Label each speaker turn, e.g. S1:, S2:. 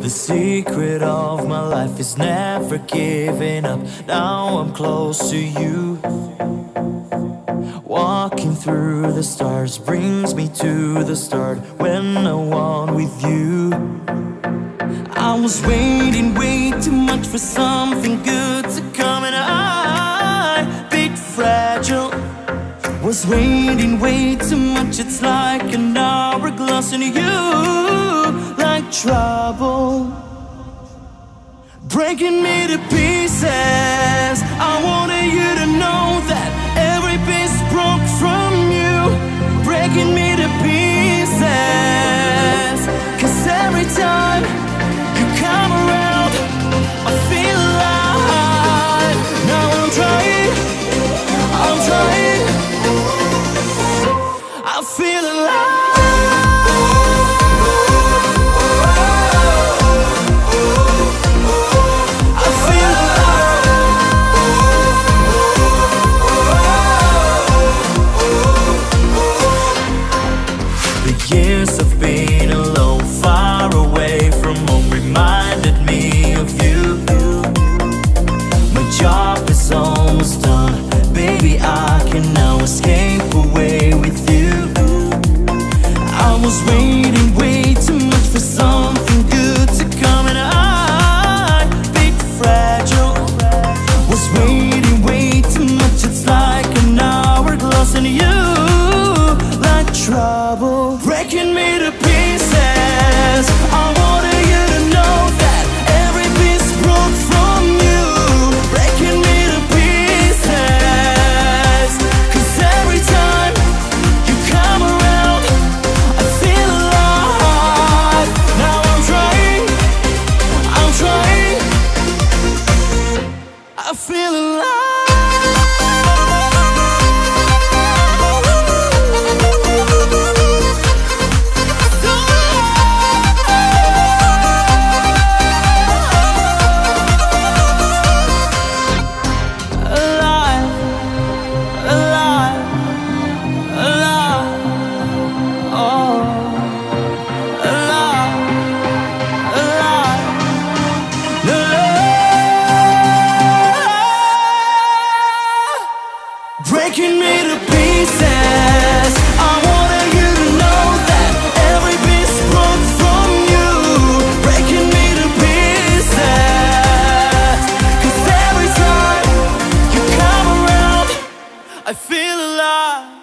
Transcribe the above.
S1: The secret of my life is never giving up. Now I'm close to you. Walking through the stars brings me to the start when I want with you. I was waiting way too much for something good to come, and I, bit fragile, was waiting way too much. It's like an hourglass, and you, trouble, breaking me to pieces. Was waiting way too much for something good to come, and I, fragile, was waiting way too much. It's like an hourglass, and you, like trouble, breaking me to pieces. I feel alive.